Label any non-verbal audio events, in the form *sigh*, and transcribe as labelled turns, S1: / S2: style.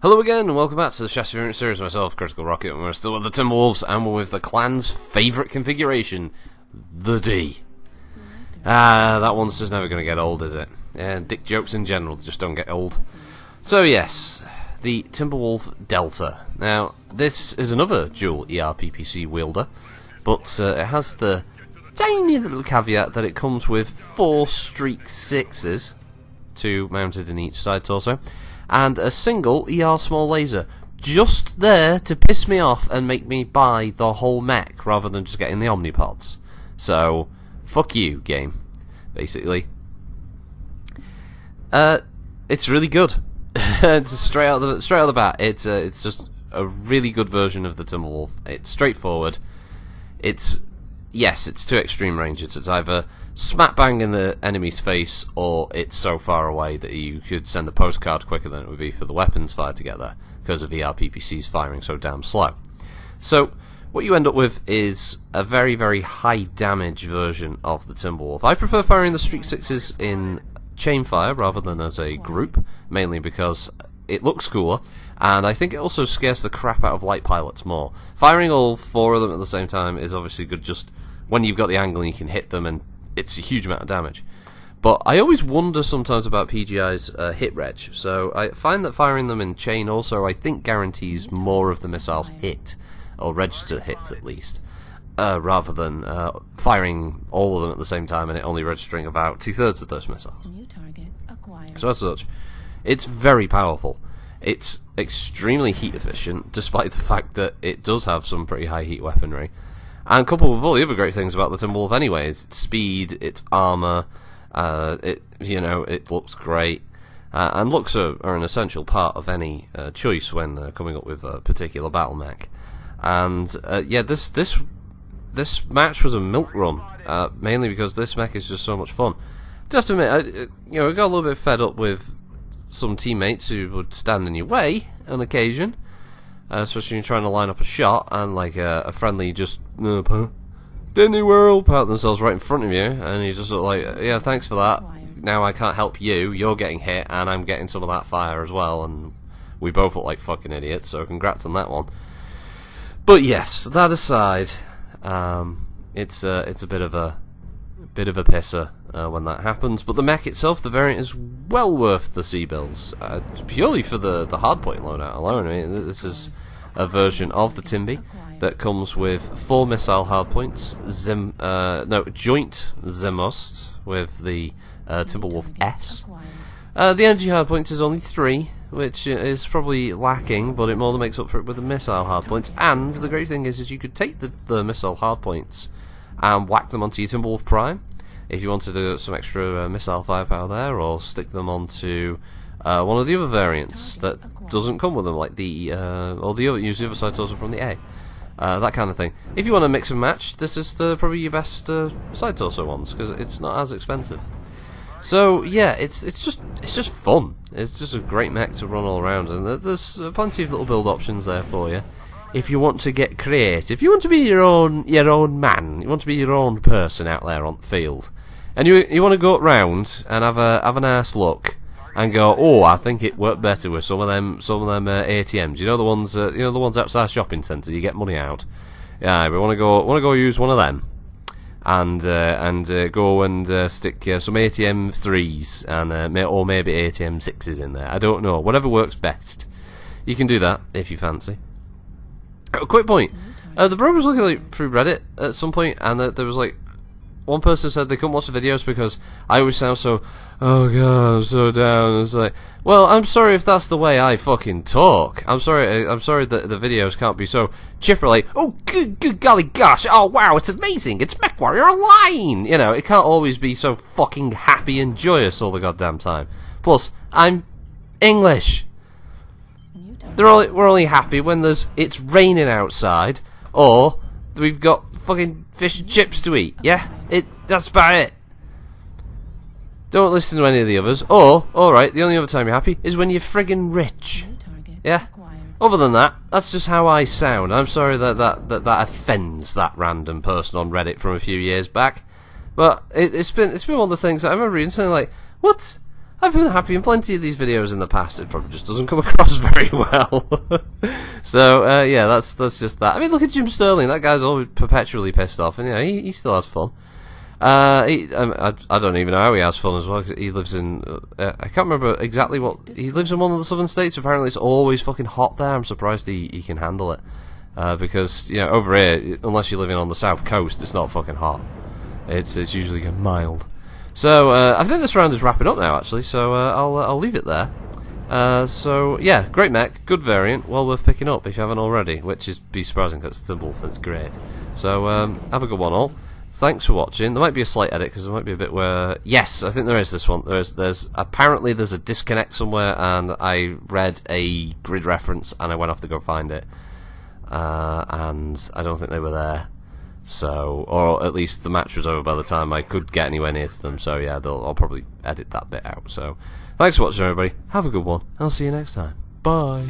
S1: Hello again, and welcome back to the Chassis Variant Series. Myself, Critical Rocket, and we're still with the Timberwolves, and we're with the clan's favourite configuration, the D. Ah, that one's just never going to get old, is it? Yeah, dick jokes in general just don't get old. So yes, the Timberwolf Delta. Now, this is another dual ERPPC wielder, but uh, it has the tiny little caveat that it comes with four streak sixes, two mounted in each side torso, and a single ER small laser. Just there to piss me off and make me buy the whole mech rather than just getting the Omnipods. So, fuck you, game. Basically. Uh, it's really good. *laughs* it's straight out the straight out the bat. It's uh, it's just a really good version of the Timberwolf. It's straightforward. It's yes, it's two extreme ranges. It's either smack bang in the enemy's face, or it's so far away that you could send a postcard quicker than it would be for the weapons fire to get there because of ERPPC's firing so damn slow. So what you end up with is a very very high damage version of the Timberwolf. I prefer firing the Streak Sixes in chain fire rather than as a group, mainly because it looks cooler, and I think it also scares the crap out of light pilots more. Firing all four of them at the same time is obviously good just when you've got the angle and you can hit them, and it's a huge amount of damage. But I always wonder sometimes about PGI's uh, hit reg, so I find that firing them in chain also, I think, guarantees more of the missiles hit, or register hits at least, uh, rather than uh, firing all of them at the same time and it only registering about two thirds of those missiles.
S2: New target acquired.
S1: So as such, it's very powerful. It's extremely heat efficient, despite the fact that it does have some pretty high heat weaponry. And coupled with all the other great things about the Timberwolf anyways, its speed, its armour, uh, it you know, it looks great. Uh, and looks are, are an essential part of any uh, choice when uh, coming up with a particular battle mech. And uh, yeah, this this this match was a milk run, uh, mainly because this mech is just so much fun. Just admit, I, you know, I got a little bit fed up with some teammates who would stand in your way on occasion, uh, especially when you're trying to line up a shot and like a, a friendly just uh, World pat themselves right in front of you, and you just sort of like, yeah, thanks for that. Now I can't help you. You're getting hit, and I'm getting some of that fire as well, and we both look like fucking idiots. So congrats on that one. But yes, that aside, um, it's uh, it's a bit of a bit of a pisser uh, when that happens. But the mech itself, the variant, is well worth the C bills, uh, purely for the the hardpoint loadout alone. I mean, this is a version of the Timby that comes with four missile hardpoints, Zim, uh, no joint Zemost with the uh, Timberwolf S. Uh, the energy hardpoints is only three, which is probably lacking, but it more than makes up for it with the missile hardpoints. And the great thing is, is you could take the, the missile hardpoints and whack them onto your Timberwolf Prime if you wanted to some extra uh, missile firepower there, or stick them onto uh, one of the other variants that doesn't come with them, like the uh, or the other use the other side torso from the A. Uh, that kind of thing. If you want to mix and match, this is the, probably your best uh, side torso ones because it's not as expensive. So yeah, it's it's just it's just fun. It's just a great mech to run all around, and there's uh, plenty of little build options there for you. If you want to get creative, if you want to be your own your own man, you want to be your own person out there on the field, and you you want to go round and have a have a nice look and go, oh, I think it worked better with some of them some of them uh, ATMs. You know the ones uh, you know the ones outside shopping centre. You get money out. Yeah, we want to go want to go use one of them and uh, and uh, go and uh, stick uh, some ATM threes and or maybe ATM sixes in there. I don't know. Whatever works best. You can do that if you fancy. A quick point. Uh, the bro was looking like through Reddit at some point, and uh, there was like one person said they couldn't watch the videos because I always sound so, oh god, I'm so down. It's like, well, I'm sorry if that's the way I fucking talk. I'm sorry. uh, I'm sorry that the videos can't be so chipper like, oh good, good golly gosh, oh wow, it's amazing, it's MechWarrior Online. You know, it can't always be so fucking happy and joyous all the goddamn time. Plus, I'm English. They're only, we're only happy when there's it's raining outside or we've got fucking fish and chips to eat. Yeah, it that's about it. Don't listen to any of the others. Or, alright, the only other time you're happy is when you're friggin' rich. Yeah. Other than that, that's just how I sound. I'm sorry that that, that, that offends that random person on Reddit from a few years back. But it, it's been it's been one of the things that I remember reading something like, What? I've been happy in plenty of these videos in the past. It probably just doesn't come *laughs* across very well. *laughs* so uh, yeah, that's that's just that. I mean, look at Jim Sterling. That guy's always perpetually pissed off, and yeah, he, he still has fun. Uh, he, um, I, I don't even know how he has fun as well. 'cause he lives in. Uh, I can't remember exactly what he lives in. One of the southern states. Apparently, it's always fucking hot there. I'm surprised he, he can handle it. Uh, because you know over here, unless you're living on the south coast, it's not fucking hot. It's it's usually mild. So uh, I think this round is wrapping up now, actually. So uh, I'll uh, I'll leave it there. Uh, so yeah, great mech, good variant, well worth picking up if you haven't already. Which is be surprising because it's Thimble, it's great. So um, have a good one all. Thanks for watching. There might be a slight edit because there might be a bit where yes, I think there is this one. There is there's apparently there's a disconnect somewhere, and I read a grid reference and I went off to go find it, uh, and I don't think they were there. So, or at least the match was over by the time I could get anywhere near to them. So yeah, I'll probably edit that bit out. So, thanks for watching, everybody. Have a good one. I'll see you next time. Bye.